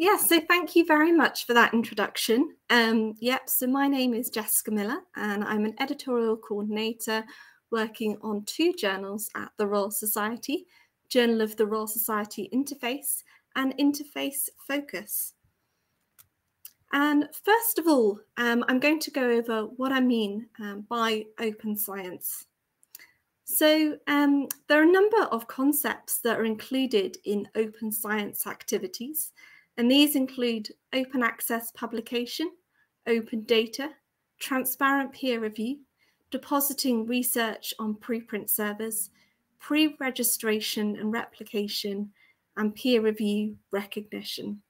Yeah, so thank you very much for that introduction. Um, yep, so my name is Jessica Miller and I'm an editorial coordinator working on two journals at the Royal Society, Journal of the Royal Society Interface and Interface Focus. And first of all, um, I'm going to go over what I mean um, by open science. So um, there are a number of concepts that are included in open science activities and these include open access publication, open data, transparent peer review, depositing research on preprint servers, pre-registration and replication, and peer review recognition.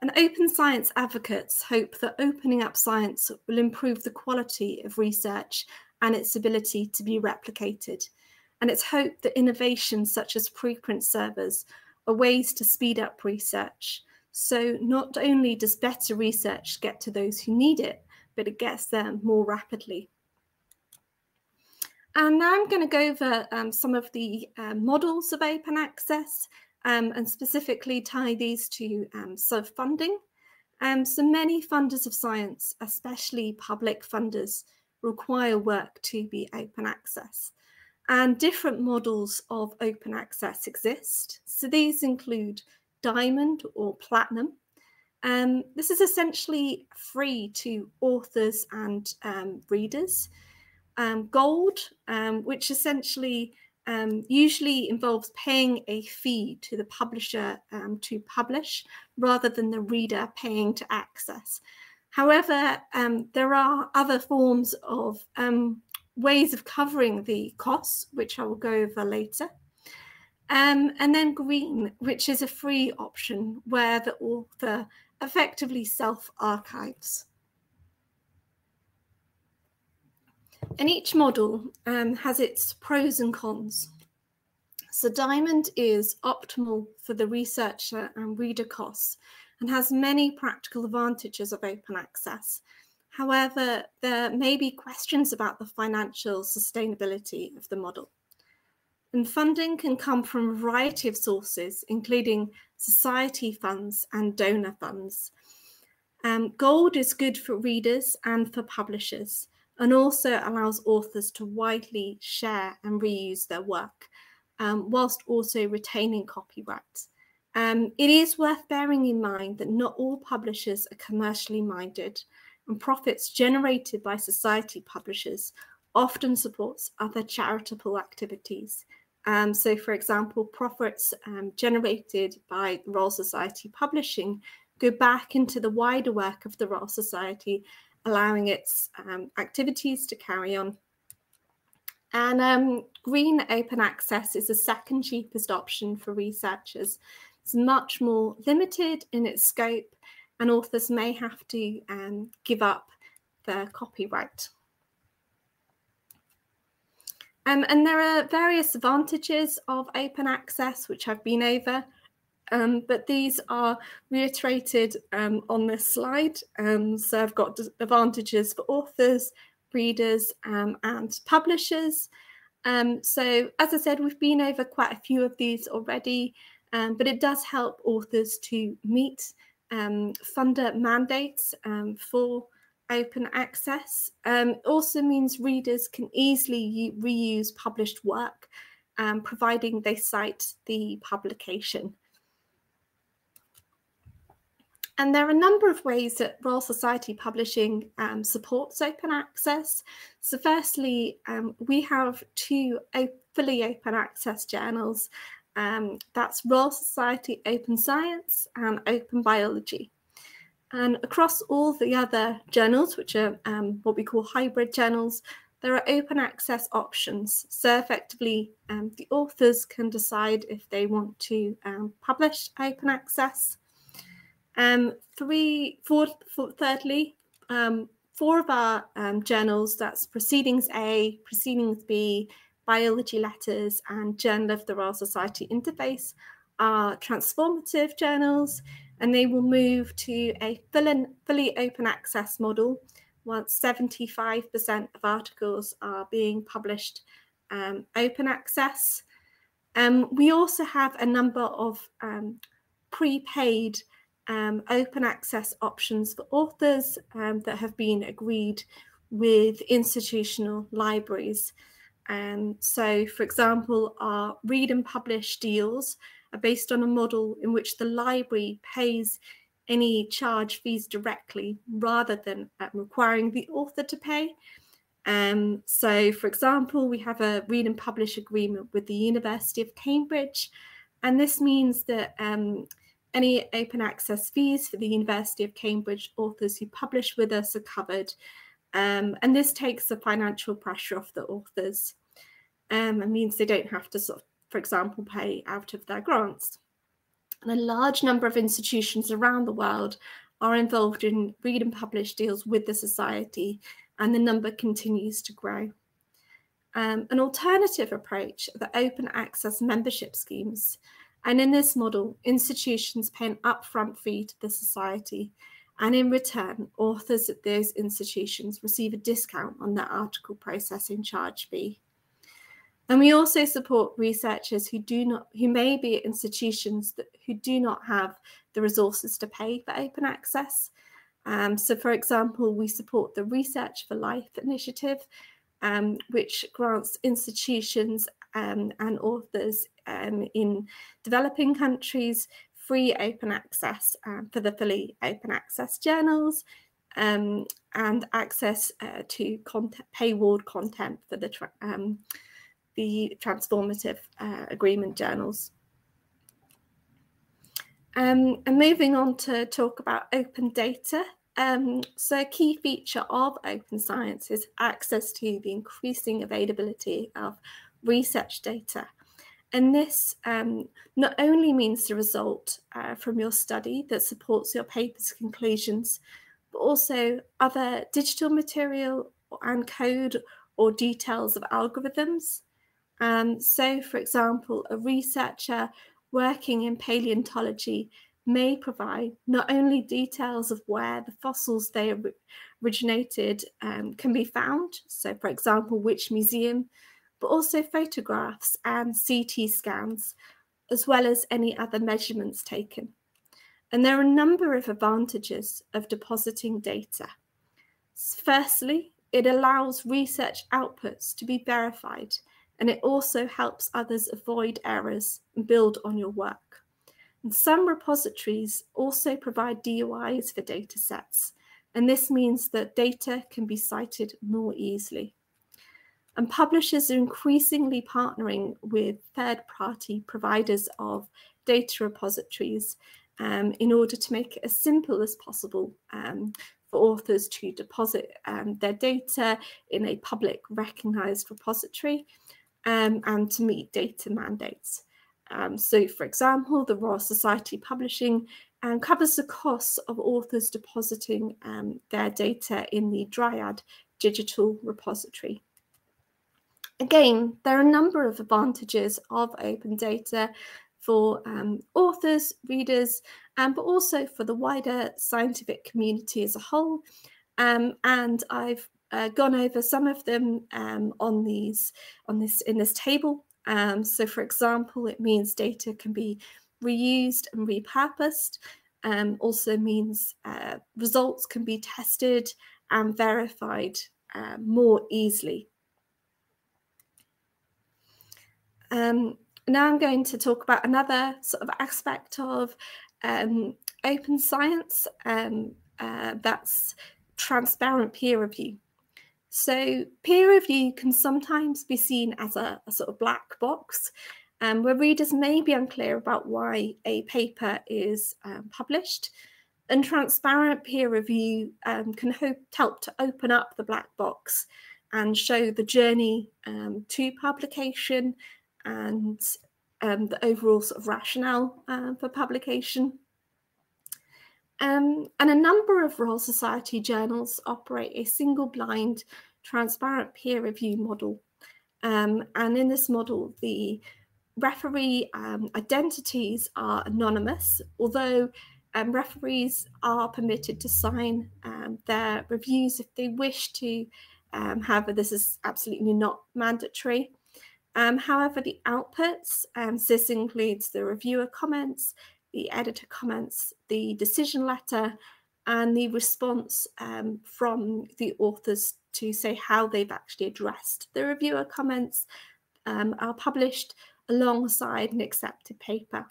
And open science advocates hope that opening up science will improve the quality of research and its ability to be replicated. And it's hoped that innovations such as preprint servers are ways to speed up research. So not only does better research get to those who need it, but it gets there more rapidly. And now I'm going to go over um, some of the uh, models of open access um, and specifically tie these to um, self-funding. Um, so many funders of science, especially public funders, require work to be open access. And different models of open access exist. So these include diamond or platinum. Um, this is essentially free to authors and um, readers. Um, gold, um, which essentially um, usually involves paying a fee to the publisher um, to publish rather than the reader paying to access. However, there are other forms of ways of covering the costs, which I will go over later. Um, and then green, which is a free option where the author effectively self-archives. And each model um, has its pros and cons. So Diamond is optimal for the researcher and reader costs and has many practical advantages of open access. However, there may be questions about the financial sustainability of the model. And funding can come from a variety of sources, including society funds and donor funds. Um, gold is good for readers and for publishers, and also allows authors to widely share and reuse their work, um, whilst also retaining copyright. Um, it is worth bearing in mind that not all publishers are commercially minded, and profits generated by society publishers often supports other charitable activities, um, so, for example, profits um, generated by Royal Society Publishing go back into the wider work of the Royal Society, allowing its um, activities to carry on. And um, green open access is the second cheapest option for researchers. It's much more limited in its scope, and authors may have to um, give up their copyright. Um, and there are various advantages of open access, which I've been over, um, but these are reiterated um, on this slide. Um, so I've got advantages for authors, readers, um, and publishers. Um, so as I said, we've been over quite a few of these already, but it does help authors to meet funder mandates for open access um, also means readers can easily reuse published work, um, providing they cite the publication. And there are a number of ways that Royal Society Publishing um, supports open access. So firstly, um, we have two fully open access journals. Um, that's Royal Society Open Science and Open Biology. And across all the other journals, which are um, what we call hybrid journals, there are open access options. So effectively, um, the authors can decide if they want to um, publish open access. Um, three, four, four, thirdly, um, four of our um, journals, that's Proceedings A, Proceedings B, Biology Letters, and Journal of the Royal Society Interface, are transformative journals and they will move to a full fully open access model once 75% of articles are being published um, open access. Um, we also have a number of um, prepaid um, open access options for authors um, that have been agreed with institutional libraries. Um, so, for example, our read and publish deals are based on a model in which the library pays any charge fees directly rather than uh, requiring the author to pay. Um, so, for example, we have a read and publish agreement with the University of Cambridge, and this means that um, any open access fees for the University of Cambridge authors who publish with us are covered. Um, and this takes the financial pressure off the authors um, and means they don't have to, sort of, for example, pay out of their grants. And a large number of institutions around the world are involved in read and publish deals with the Society, and the number continues to grow. Um, an alternative approach are the open access membership schemes. And in this model, institutions pay an upfront fee to the Society, and in return, authors at those institutions receive a discount on their article processing charge fee. And we also support researchers who do not, who may be at institutions that, who do not have the resources to pay for open access. Um, so, for example, we support the Research4Life initiative, um, which grants institutions um, and authors um, in developing countries free open access um, for the fully open access journals um, and access uh, to content, paywalled content for the, the transformative uh, agreement journals. Um, and moving on to talk about open data. Um, so a key feature of open science is access to the increasing availability of research data. And this um, not only means the result uh, from your study that supports your paper's conclusions, but also other digital material and code or details of algorithms. Um, so, for example, a researcher working in paleontology may provide not only details of where the fossils they originated um, can be found, so for example, which museum but also photographs and CT scans, as well as any other measurements taken. And there are a number of advantages of depositing data. Firstly, it allows research outputs to be verified, and it also helps others avoid errors and build on your work. And some repositories also provide DOIs for data sets, and this means that data can be cited more easily. And publishers are increasingly partnering with third party providers of data repositories um, in order to make it as simple as possible um, for authors to deposit um, their data in a public recognized repository um, and to meet data mandates. Um, so, for example, the Royal Society Publishing um, covers the costs of authors depositing their data in the Dryad digital repository. Again, there are a number of advantages of open data for um, authors, readers, um, but also for the wider scientific community as a whole. Um, and I've uh, gone over some of them um, on these on this in this table. Um, so, for example, it means data can be reused and repurposed. Um, also means uh, results can be tested and verified uh, more easily Um, now I'm going to talk about another sort of aspect of um, open science um, uh, that's transparent peer review. So peer review can sometimes be seen as a, a sort of black box um, where readers may be unclear about why a paper is um, published. And transparent peer review um, can help to open up the black box and show the journey um, to publication and um, the overall sort of rationale uh, for publication. Um, and a number of Royal Society journals operate a single blind, transparent peer review model. Um, and in this model, the referee um, identities are anonymous, although um, referees are permitted to sign um, their reviews if they wish to. however, this is absolutely not mandatory. Um, however, the outputs, um, so this includes the reviewer comments, the editor comments, the decision letter, and the response um, from the authors to say how they've actually addressed the reviewer comments um, are published alongside an accepted paper.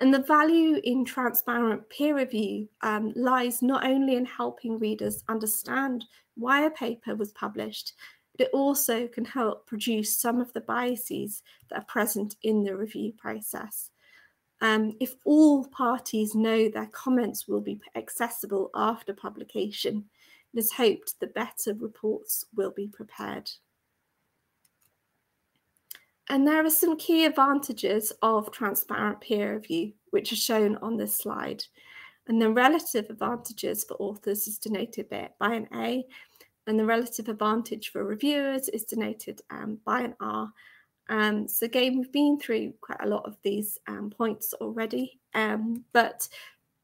And the value in transparent peer review um, lies not only in helping readers understand why a paper was published, but it also can help produce some of the biases that are present in the review process. Um, if all parties know their comments will be accessible after publication, it is hoped that better reports will be prepared. And there are some key advantages of transparent peer review, which are shown on this slide. And the relative advantages for authors is denoted by an A, and the relative advantage for reviewers is denoted um, by an R. Um, so again, we've been through quite a lot of these um, points already, um, but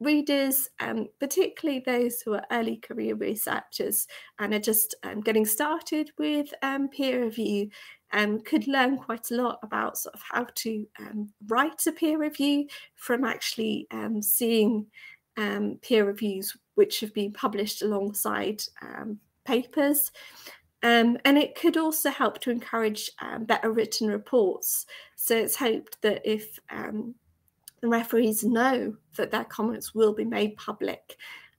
readers, um, particularly those who are early career researchers and are just um, getting started with um, peer review, um, could learn quite a lot about sort of how to um, write a peer review from actually um, seeing peer reviews which have been published alongside papers. Um, and it could also help to encourage um, better written reports. So it's hoped that if um, the referees know that their comments will be made public.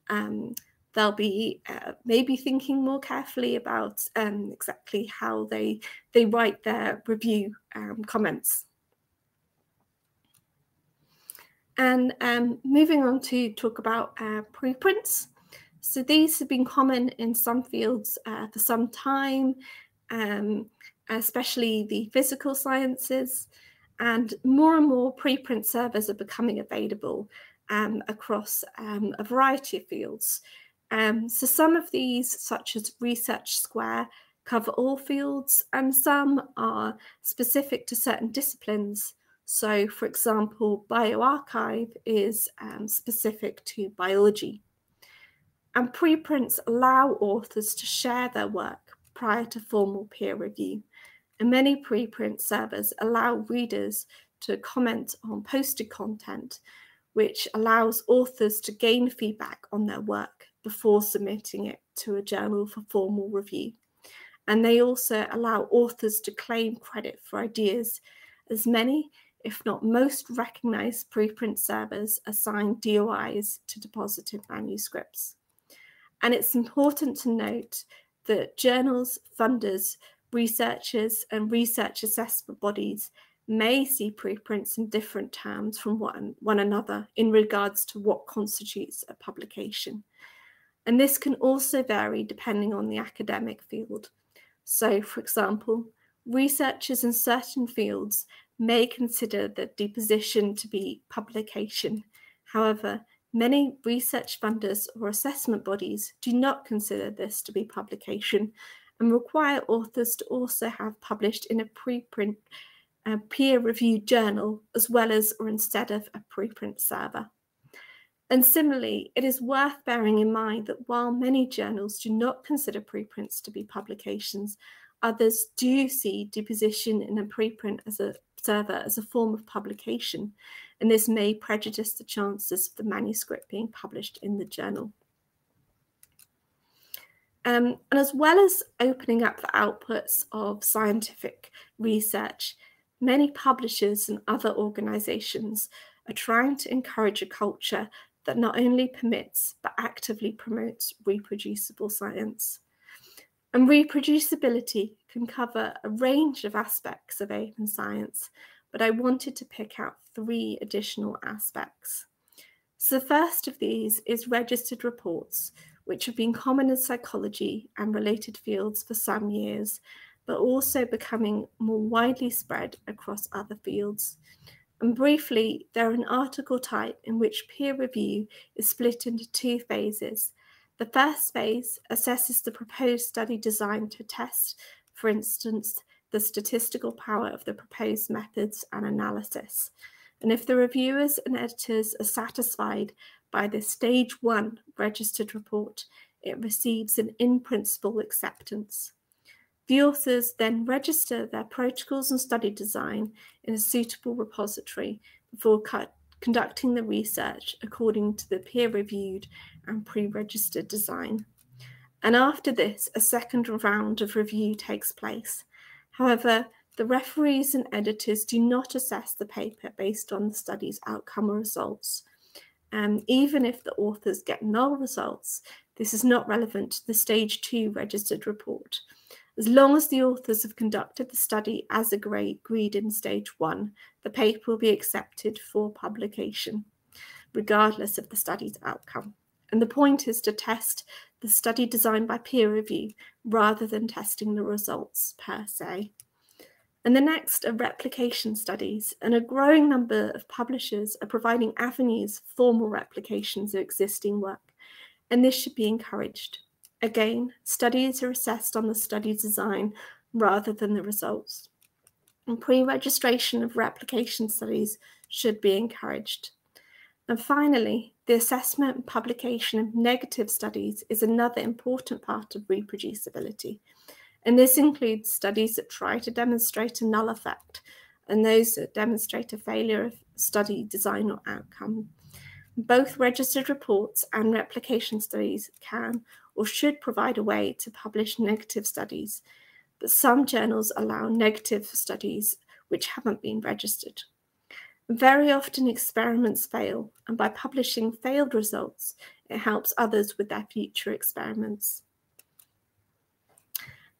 Um, they'll be uh, maybe thinking more carefully about um, exactly how they they write their review um, comments. And um, moving on to talk about uh, preprints. So these have been common in some fields uh, for some time, um, especially the physical sciences and more and more preprint servers are becoming available um, across um, a variety of fields. Um, so some of these, such as Research Square, cover all fields and some are specific to certain disciplines. So for example, bioRxiv is um, specific to biology. And preprints allow authors to share their work prior to formal peer review and many preprint servers allow readers to comment on posted content, which allows authors to gain feedback on their work before submitting it to a journal for formal review. And they also allow authors to claim credit for ideas, as many, if not most, recognized preprint servers assign DOIs to deposited manuscripts. And it's important to note that journals, funders, researchers and research assessment bodies may see preprints in different terms from one, one another in regards to what constitutes a publication. And this can also vary depending on the academic field. So, for example, researchers in certain fields may consider the deposition to be publication. However, many research funders or assessment bodies do not consider this to be publication and require authors to also have published in a preprint peer-reviewed journal as well as or instead of a preprint server. And similarly, it is worth bearing in mind that while many journals do not consider preprints to be publications, others do see deposition in a preprint as a server as a form of publication, and this may prejudice the chances of the manuscript being published in the journal. Um, and as well as opening up the outputs of scientific research, many publishers and other organisations are trying to encourage a culture that not only permits but actively promotes reproducible science. And reproducibility can cover a range of aspects of open science, but I wanted to pick out three additional aspects. So the first of these is registered reports, which have been common in psychology and related fields for some years, but also becoming more widely spread across other fields. And briefly, they're an article type in which peer review is split into two phases. The first phase assesses the proposed study design to test, for instance, the statistical power of the proposed methods and analysis. And if the reviewers and editors are satisfied by the stage one registered report, it receives an in principle acceptance. The authors then register their protocols and study design in a suitable repository before conducting the research according to the peer-reviewed and pre-registered design. And after this, a second round of review takes place. However, the referees and editors do not assess the paper based on the study's outcome or results. Um, even if the authors get null results, this is not relevant to the stage two registered report. As long as the authors have conducted the study as agreed in stage one, the paper will be accepted for publication, regardless of the study's outcome. And the point is to test the study design by peer review rather than testing the results per se. And the next are replication studies, and a growing number of publishers are providing avenues for more replications of existing work, and this should be encouraged. Again, studies are assessed on the study design rather than the results. And pre-registration of replication studies should be encouraged. And finally, the assessment and publication of negative studies is another important part of reproducibility. And this includes studies that try to demonstrate a null effect and those that demonstrate a failure of study design or outcome. Both registered reports and replication studies can or should provide a way to publish negative studies, but some journals allow negative studies which haven't been registered. Very often experiments fail, and by publishing failed results, it helps others with their future experiments.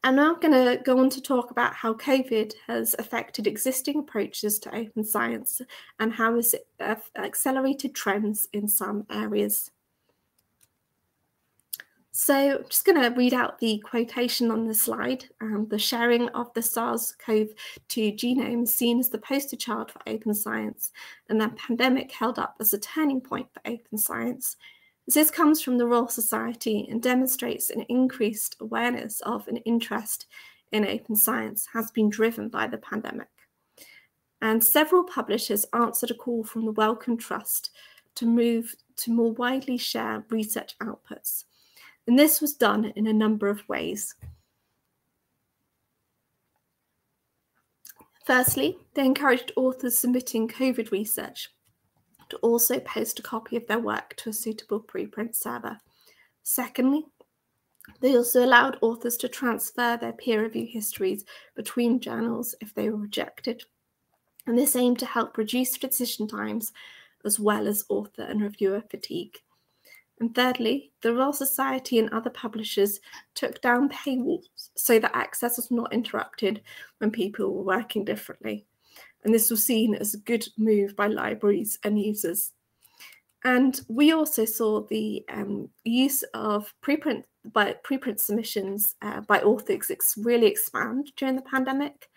I'm now going to go on to talk about how COVID has affected existing approaches to open science and how has it accelerated trends in some areas. So I'm just going to read out the quotation on the slide. Um, the sharing of the SARS-CoV-2 genome is seen as the poster child for open science, and the pandemic held up as a turning point for open science this comes from the Royal Society and demonstrates an increased awareness of an interest in open science has been driven by the pandemic. And several publishers answered a call from the Wellcome Trust to move to more widely share research outputs. And this was done in a number of ways. Firstly, they encouraged authors submitting COVID research to also post a copy of their work to a suitable preprint server. Secondly, they also allowed authors to transfer their peer review histories between journals if they were rejected. And this aimed to help reduce decision times as well as author and reviewer fatigue. And thirdly, the Royal Society and other publishers took down paywalls so that access was not interrupted when people were working differently and this was seen as a good move by libraries and users. And we also saw the um, use of preprint by preprint submissions uh, by authors really expand during the pandemic.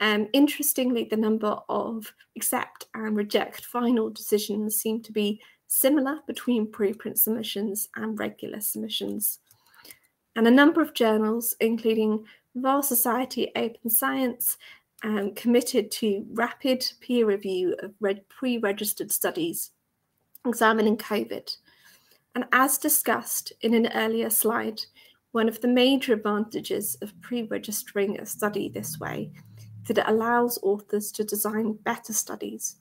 Um, interestingly, the number of accept and reject final decisions seem to be similar between preprint submissions and regular submissions. And a number of journals, including Royal Society Open Science um, committed to rapid peer review of pre-registered studies examining COVID. And as discussed in an earlier slide, one of the major advantages of pre-registering a study this way is that it allows authors to design better studies.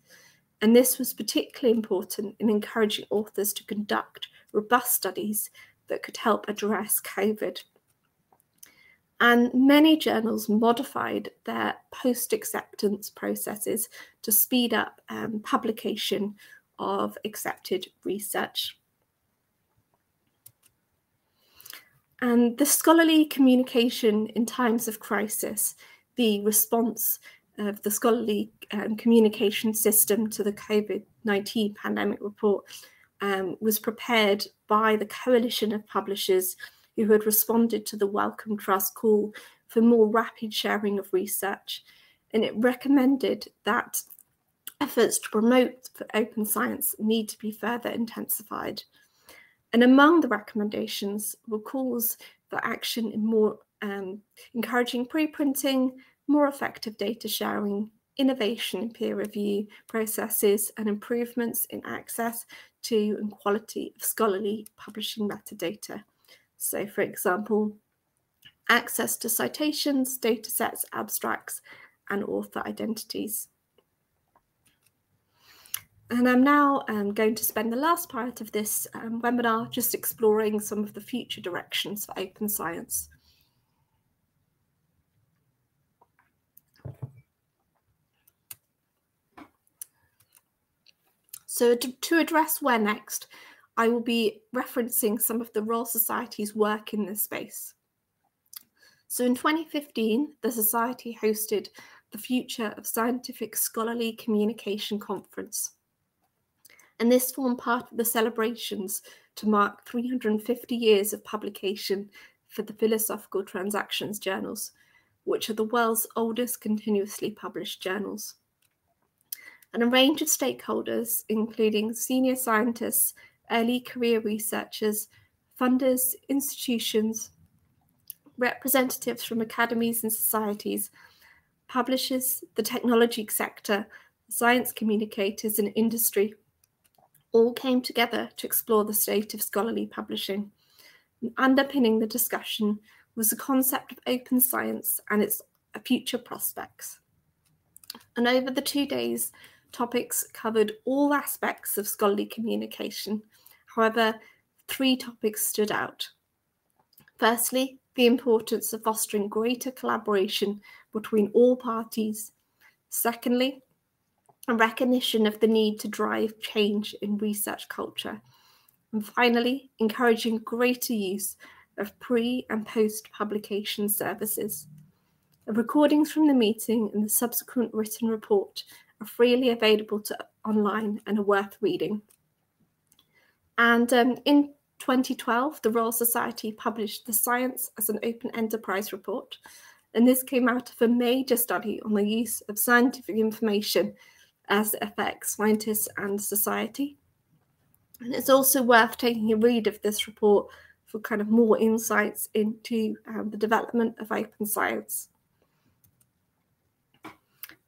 And this was particularly important in encouraging authors to conduct robust studies that could help address COVID and many journals modified their post acceptance processes to speed up um, publication of accepted research. And the scholarly communication in times of crisis, the response of the scholarly um, communication system to the COVID 19 pandemic report um, was prepared by the coalition of publishers who had responded to the Wellcome Trust call for more rapid sharing of research. And it recommended that efforts to promote open science need to be further intensified. And among the recommendations were calls for action in more um, encouraging preprinting, more effective data sharing, innovation in peer review processes, and improvements in access to and quality of scholarly publishing metadata. So, for example, access to citations, datasets, abstracts, and author identities. And I'm now um, going to spend the last part of this um, webinar just exploring some of the future directions for open science. So to, to address where next, I will be referencing some of the Royal Society's work in this space. So in 2015, the Society hosted the Future of Scientific Scholarly Communication Conference. And this formed part of the celebrations to mark 350 years of publication for the Philosophical Transactions journals, which are the world's oldest continuously published journals and a range of stakeholders, including senior scientists, early career researchers, funders, institutions, representatives from academies and societies, publishers, the technology sector, science communicators, and industry all came together to explore the state of scholarly publishing. And underpinning the discussion was the concept of open science and its future prospects. And over the two days, topics covered all aspects of scholarly communication. However, three topics stood out. Firstly, the importance of fostering greater collaboration between all parties. Secondly, a recognition of the need to drive change in research culture. And finally, encouraging greater use of pre and post publication services. The recordings from the meeting and the subsequent written report are freely available to online and are worth reading. And um, in 2012, the Royal Society published the Science as an Open Enterprise report, and this came out of a major study on the use of scientific information as it affects scientists and society. And it's also worth taking a read of this report for kind of more insights into um, the development of open science.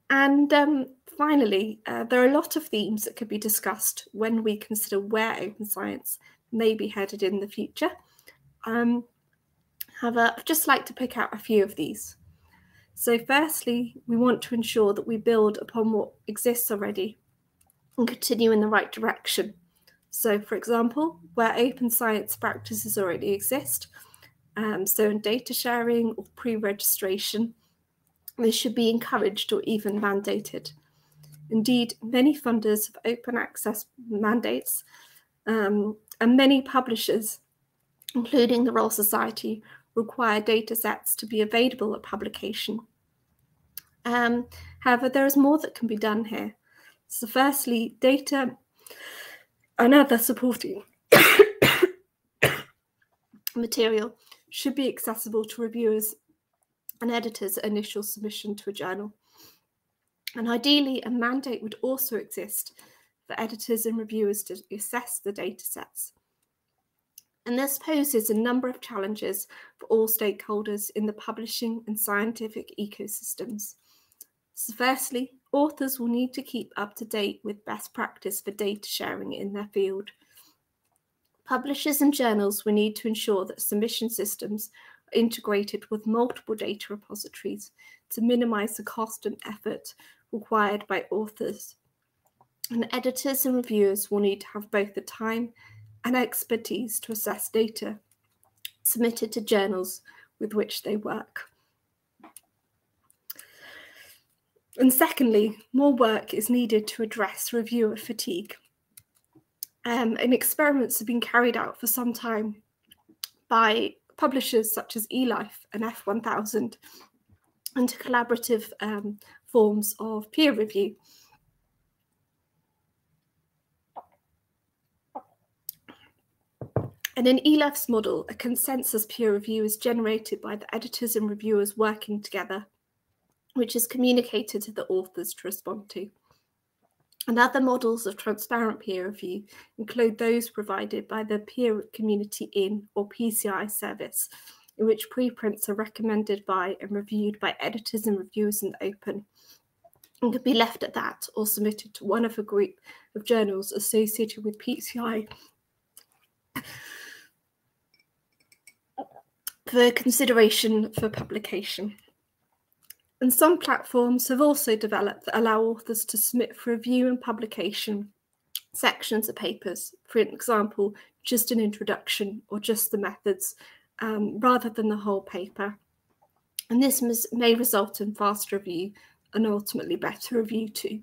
And um, finally, uh, there are a lot of themes that could be discussed when we consider where open science may be headed in the future. Um, however, I'd just like to pick out a few of these. So, firstly, we want to ensure that we build upon what exists already and continue in the right direction. So, for example, where open science practices already exist, um, so in data sharing or pre registration, this should be encouraged or even mandated. Indeed, many funders have open access mandates, um, and many publishers, including the Royal Society, require data sets to be available at publication. Um, however, there is more that can be done here. So, firstly, data and other supporting material should be accessible to reviewers and editors initial submission to a journal. And ideally, a mandate would also exist for editors and reviewers to assess the data sets. And this poses a number of challenges for all stakeholders in the publishing and scientific ecosystems. So firstly, authors will need to keep up to date with best practice for data sharing in their field. Publishers and journals will need to ensure that submission systems are integrated with multiple data repositories to minimize the cost and effort required by authors. And editors and reviewers will need to have both the time and expertise to assess data submitted to journals with which they work. And secondly, more work is needed to address reviewer fatigue. Um, and experiments have been carried out for some time by publishers such as eLife and F1000 and collaborative um, forms of peer review. And in an eLife's model, a consensus peer review is generated by the editors and reviewers working together, which is communicated to the authors to respond to. And other models of transparent peer review include those provided by the Peer Community In or PCI service, in which preprints are recommended by and reviewed by editors and reviewers in the open and could be left at that or submitted to one of a group of journals associated with PCI for consideration for publication. And some platforms have also developed that allow authors to submit for review and publication sections of papers, for example, just an introduction or just the methods, um, rather than the whole paper. And this may result in faster review and ultimately better review too.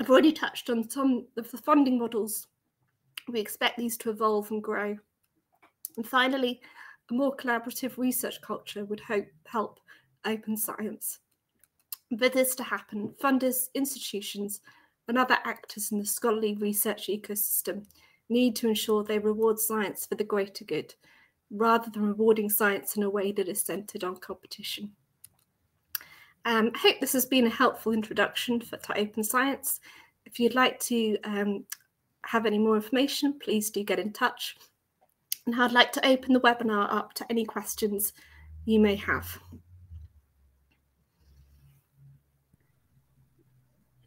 I've already touched on some of the funding models. We expect these to evolve and grow. And finally, a more collaborative research culture would hope, help open science. For this to happen, funders, institutions, and other actors in the scholarly research ecosystem need to ensure they reward science for the greater good, rather than rewarding science in a way that is centered on competition. Um, I hope this has been a helpful introduction for, to Open Science. If you'd like to um, have any more information, please do get in touch. And I'd like to open the webinar up to any questions you may have.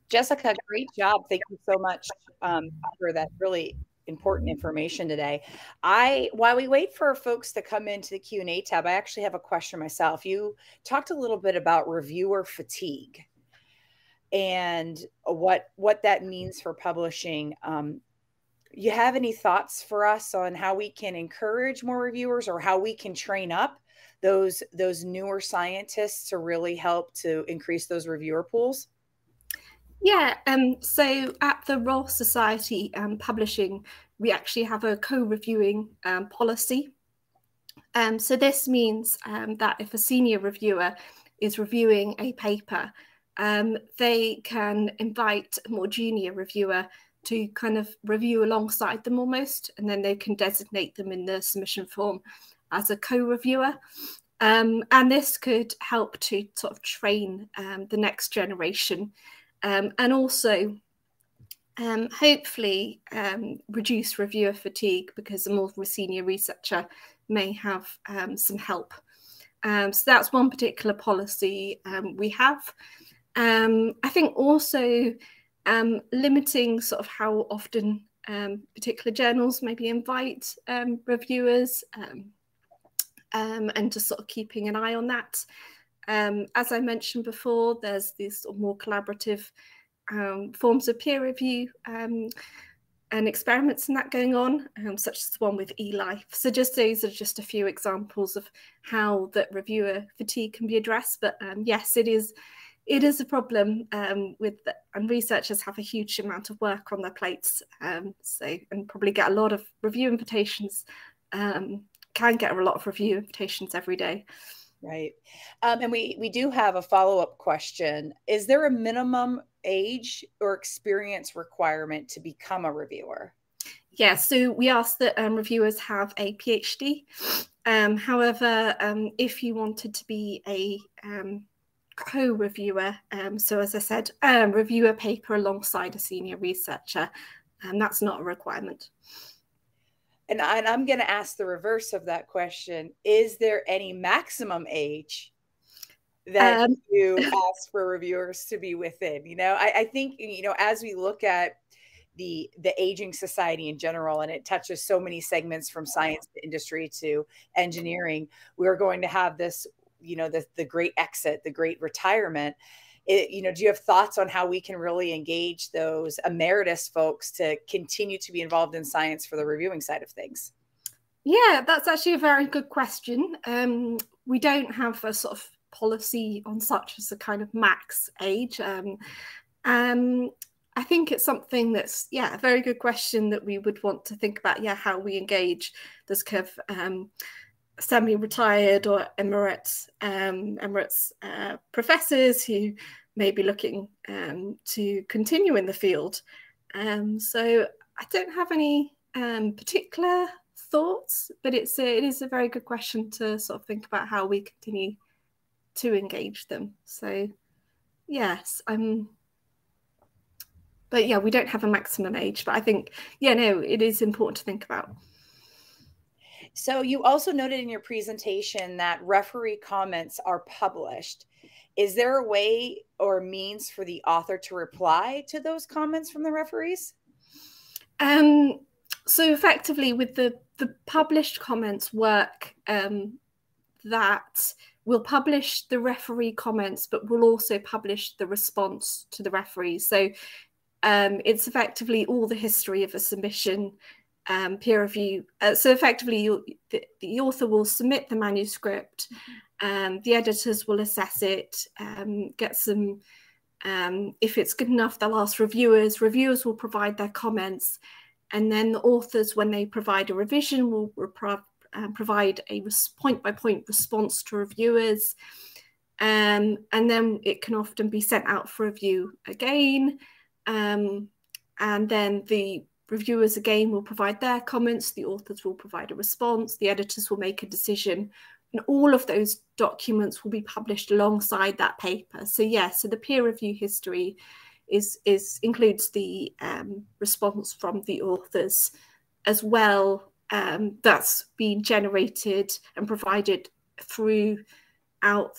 Jessica, great job. Thank you so much um, for that really important information today. I while we wait for folks to come into the Q&A tab, I actually have a question myself. You talked a little bit about reviewer fatigue and what what that means for publishing. Um, you have any thoughts for us on how we can encourage more reviewers or how we can train up those those newer scientists to really help to increase those reviewer pools? Yeah, um, so at the Royal Society um, Publishing, we actually have a co-reviewing um, policy. Um, so this means um, that if a senior reviewer is reviewing a paper, um, they can invite a more junior reviewer to kind of review alongside them almost, and then they can designate them in the submission form as a co-reviewer. And this could help to sort of train the next generation um, and also um, hopefully um, reduce reviewer fatigue because a more senior researcher may have um, some help. Um, so that's one particular policy um, we have. I think also limiting sort of how often particular journals maybe invite reviewers and just sort of keeping an eye on that. Um, as I mentioned before, there's these sort of more collaborative um, forms of peer review um, and experiments and that going on, um, such as the one with eLife. So just those are just a few examples of how that reviewer fatigue can be addressed. But um, yes, it is it is a problem um, with the, and researchers have a huge amount of work on their plates. so and probably get a lot of review invitations. can get a lot of review invitations every day. Right. Um, and we we do have a follow-up question. Is there a minimum age or experience requirement to become a reviewer? Yeah, so we ask that um, reviewers have a PhD. Um, however, um, if you wanted to be a um, co-reviewer, um, so as I said, review a paper alongside a senior researcher, and that's not a requirement. And, I, am going to ask the reverse of that question. Is there any maximum age that um, you ask for reviewers to be within? You know, I, I think, you know, as we look at the the aging society in general and it touches so many segments from science to industry to engineering we're going to have this you know the the great exit the great retirement it, you know, do you have thoughts on how we can really engage those emeritus folks to continue to be involved in science for the reviewing side of things? Yeah, that's actually a very good question. Um, we don't have a sort of policy on such as a kind of max age. Um, um, I think it's something that's yeah a very good question that we would want to think about. Yeah, how we engage this kind of um, semi-retired or emeritus um, emeritus uh, professors who may be looking um, to continue in the field. Um, so I don't have any um, particular thoughts, but it's a, it is a very good question to sort of think about how we continue to engage them. So yes, I'm. But yeah, we don't have a maximum age, but I think yeah, no, it is important to think about. So you also noted in your presentation that referee comments are published. Is there a way or means for the author to reply to those comments from the referees? Um, so effectively, with the the published comments work um, that we'll publish the referee comments, but we'll also publish the response to the referees. So um, it's effectively all the history of a submission um, peer review. Uh, so effectively, you, the, the, author will submit the manuscript, um, the editors will assess it, um, get some, um, if it's good enough, they'll ask reviewers, reviewers will provide their comments, and then the authors, when they provide a revision, will um, provide a point-by-point response to reviewers. Um, and then it can often be sent out for review again. Um, and then the reviewers again will provide their comments, the authors will provide a response, the editors will make a decision, and all of those documents will be published alongside that paper. So yes, yeah, so the peer review history is, is includes the um, response from the authors as well um, that's been generated and provided throughout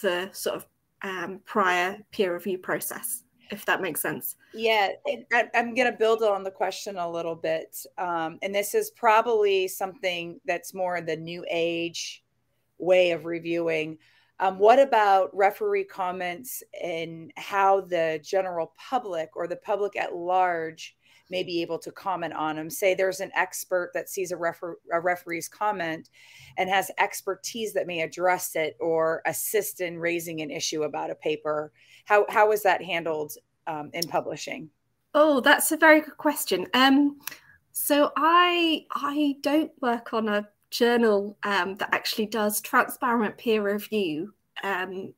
the sort of um, prior peer review process, if that makes sense. Yeah, I, am going to build on the question a little bit. Um, and this is probably something that's more in the new age way of reviewing. Um, what about referee comments and how the general public or the public at large may be able to comment on them. Say there's an expert that sees a, refer- a referee's comment and has expertise that may address it or assist in raising an issue about a paper. How, how is that handled um, in publishing? Oh, that's a very good question. Um, so I I don't work on a journal um, that actually does transparent peer review. Um,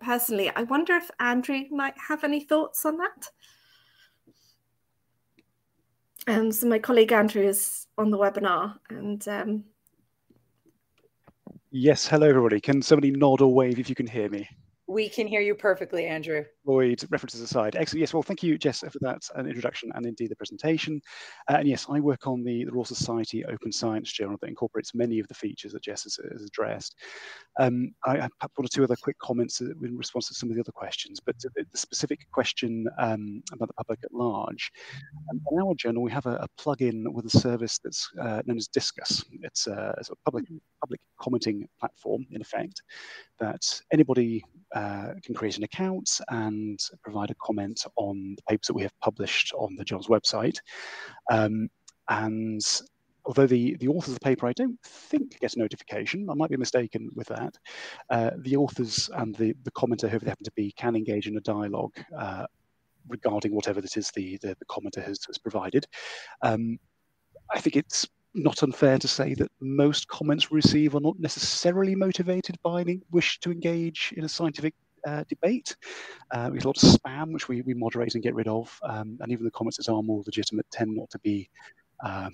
personally, I wonder if Andrew might have any thoughts on that. Um, so my colleague Andrew is on the webinar and um... Yes, hello everybody. Can somebody nod or wave if you can hear me? We can hear you perfectly, Andrew. Lloyd, references aside. Excellent. Yes, well, thank you, Jess, for that uh, introduction and indeed the presentation. Uh, and yes, I work on the, the Royal Society Open Science Journal that incorporates many of the features that Jess has, has addressed. Um, I have one or two other quick comments in response to some of the other questions, but the, the specific question um, about the public at large. Um, in our journal, we have a, a plug-in with a service that's uh, known as Disqus. It's a, a public, public commenting platform, in effect, that anybody uh, can create an account and provide a comment on the papers that we have published on the journal's website. Um, and although the, the authors of the paper, I don't think get a notification, I might be mistaken with that, uh, the authors and the, the commenter, whoever they happen to be, can engage in a dialogue uh, regarding whatever that is the, the, the commenter has, has provided. Um, I think it's not unfair to say that most comments we receive are not necessarily motivated by any wish to engage in a scientific uh, debate. Uh, get a lot of spam, which we, we moderate and get rid of. Um, and even the comments that are more legitimate tend not to be uh,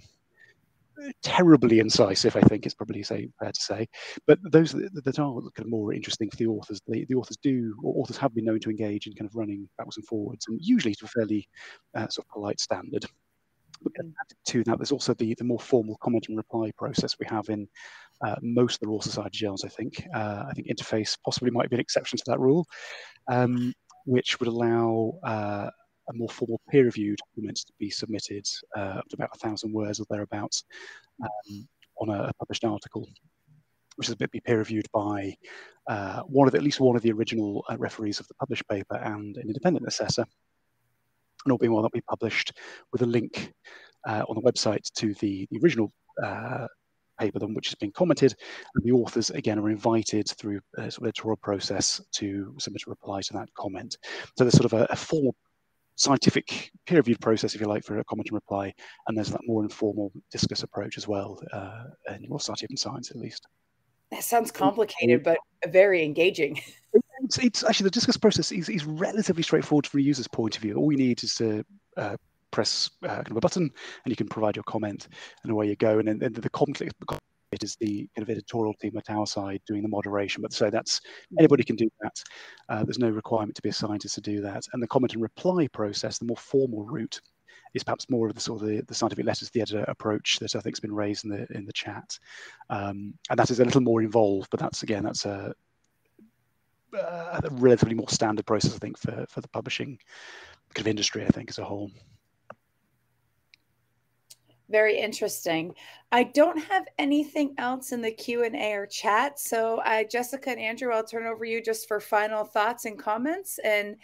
terribly incisive, I think it's probably say, fair to say. But those that, that are kind of more interesting for the authors, the, the authors do, or authors have been known to engage in kind of running backwards and forwards, and usually to a fairly uh, sort of polite standard. To that, there's also the, the more formal comment and reply process we have in uh, most of the Royal Society journals, I think. Uh, I think Interface possibly might be an exception to that rule, um, which would allow uh, a more formal peer-reviewed document to be submitted uh, up to about a thousand words or thereabouts um, on a, a, published article, which is a bit be peer-reviewed by uh, one of at least one of the original uh, referees of the published paper and an independent assessor and all being well, that will be published with a link uh, on the website to the, the original uh, paper, then which has been commented, and the authors again are invited through a sort of editorial process to submit a reply to that comment. So there's sort of a, a formal scientific peer-reviewed process, if you like, for a comment and reply, and there's that more informal Disqus approach as well, uh, in Royal Society of Science at least. That sounds complicated, but very engaging. It's, it's actually the Disqus process is, is relatively straightforward from a user's point of view. All you need is to uh, press uh, kind of a button and you can provide your comment and away you go. And then the conflict it is the kind of editorial team at our side doing the moderation. But so that's anybody can do that. Uh, there's no requirement to be a scientist to do that. And the comment and reply process, the more formal route, is perhaps more of the sort of the, the scientific letters the editor approach that I think has been raised in the in the chat, um, and that is a little more involved. But that's again that's a, a relatively more standard process I think for for the publishing kind of industry I think as a whole. Very interesting. I don't have anything else in the Q&A or chat. So uh, Jessica and Andrew, I'll turn over you just for final thoughts and comments. And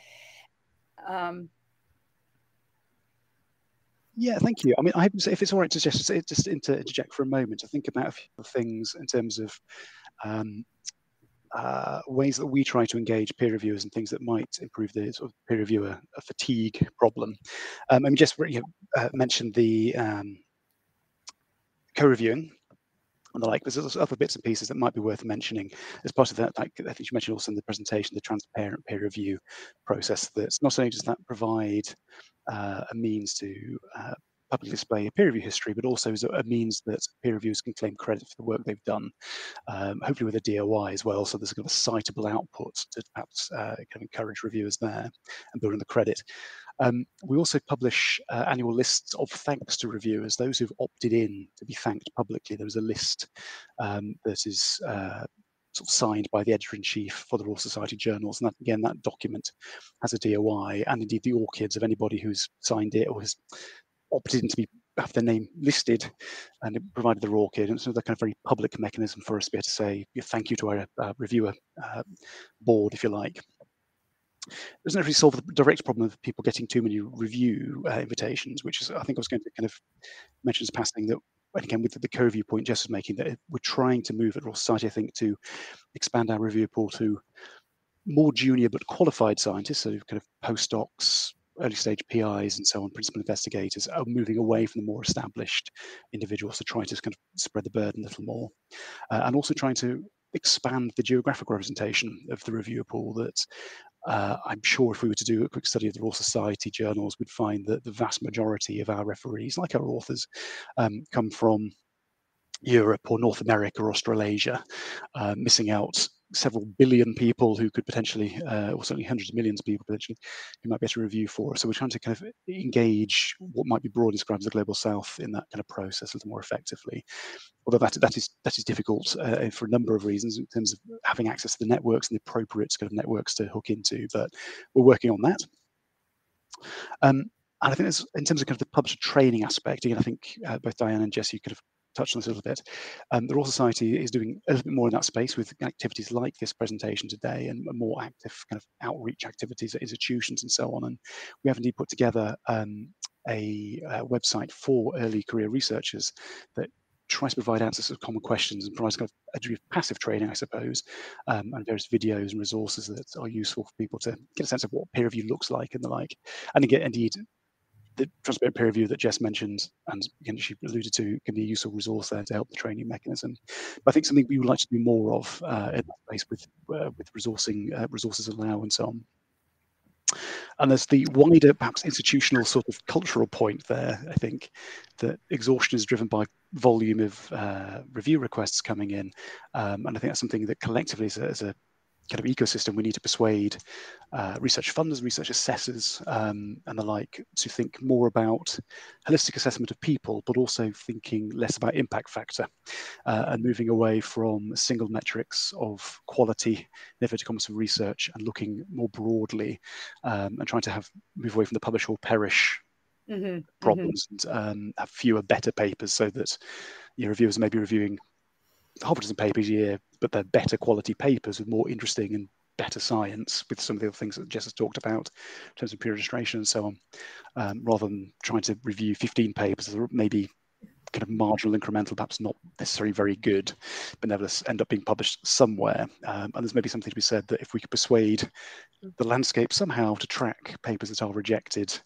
um, yeah, thank you. I mean, I, if it's all right to just, just interject for a moment to think about a few things in terms of um, uh, ways that we try to engage peer reviewers and things that might improve the sort of peer reviewer fatigue problem. Um, I mean, just you know, uh, mentioned the um, co-reviewing and the like. There's other bits and pieces that might be worth mentioning as part of that. Like I think you mentioned also in the presentation, the transparent peer review process. That's not only does that provide uh, a means to uh, publicly display a peer review history, but also as a means that peer reviewers can claim credit for the work they've done, um, hopefully with a DOI as well. So there's a kind of citable output to perhaps uh, kind of encourage reviewers there and build building the credit. Um, we also publish uh, annual lists of thanks to reviewers, those who've opted in to be thanked publicly. There was a list um, that is uh, sort of signed by the editor-in-chief for the Royal Society journals. And that, again, that document has a DOI and indeed the ORCIDs of anybody who's signed it or has opted in to be have their name listed and it provided the ORCID. And so the kind of very public mechanism for us to be able to say thank you to our uh, reviewer uh, board, if you like It doesn't actually solve the direct problem of people getting too many review uh, invitations, which is I think I was going to kind of mention as passing that again with the co-review point Jess was making that we're trying to move at Royal Society, I think, to expand our review pool to more junior but qualified scientists, so kind of postdocs, early stage PIs and so on, principal investigators, are moving away from the more established individuals to try to kind of spread the burden a little more. Uh, and also trying to expand the geographic representation of the reviewer pool that uh, I'm sure if we were to do a quick study of the Royal Society journals, we'd find that the vast majority of our referees, like our authors, um, come from Europe or North America or Australasia, uh, missing out several billion people who could potentially, uh, or certainly hundreds of millions of people potentially, who might be able to review for. us. So we're trying to kind of engage what might be broadly described as the global south in that kind of process a little more effectively. Although that that is that is difficult uh, for a number of reasons in terms of having access to the networks and the appropriate kind of networks to hook into. But we're working on that. Um, and I think in terms of kind of the publisher training aspect, again, I think uh, both Diane and Jesse could have touched on this a little bit. Um, the Royal Society is doing a little bit more in that space with activities like this presentation today and more active kind of outreach activities at institutions and so on. And we have indeed put together um, a, a, website for early career researchers that tries to provide answers to common questions and provides kind of a degree of passive training, I suppose, um, and various videos and resources that are useful for people to get a sense of what peer review looks like and the like. And again, indeed, the transparent peer review that Jess mentioned and again she alluded to can be a useful resource there to help the training mechanism. But I think something we would like to do more of uh, in that space with uh, with resourcing uh, resources allow and so on. And there's the wider, perhaps institutional sort of cultural point there. I think that exhaustion is driven by volume of uh, review requests coming in, um, and I think that's something that collectively as a, as a kind of ecosystem, we need to persuade uh, research funders, research assessors, um, and the like to think more about holistic assessment of people, but also thinking less about impact factor uh, and moving away from single metrics of quality, innovative commerce of research, and looking more broadly um, and trying to have move away from the publish or perish mm-hmm, mm-hmm. problems mm-hmm. and um, have fewer better papers so that your reviewers may be reviewing dozen papers a year, but they're better quality papers with more interesting and better science with some of the other things that Jess has talked about in terms of peer registration and so on, um, rather than trying to review 15 papers maybe kind of marginal, incremental, perhaps not necessarily very good, but nevertheless end up being published somewhere. Um, and there's maybe something to be said that if we could persuade the landscape somehow to track papers that are rejected,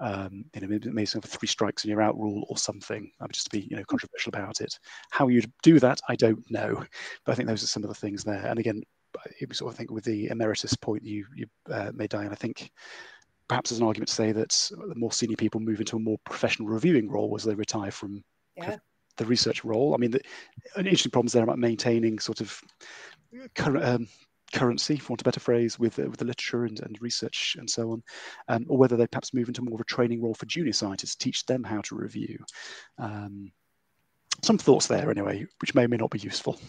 um, you know, maybe, maybe some three strikes and you're out rule or something, I mean, just to be, you know, controversial about it. How you'd do that, I don't know, but I think those are some of the things there. And again, it sort of think with the emeritus point you you uh, made, Diane, I think perhaps there's an argument to say that the more senior people move into a more professional reviewing role as they retire from yeah. the research role. I mean, the, an interesting problems there about maintaining sort of current. Um, currency, for want a better phrase, with uh, with the literature and, and research and so on, um, or whether they perhaps move into more of a training role for junior scientists, teach them how to review. Um, some thoughts there, anyway, which may or may not be useful.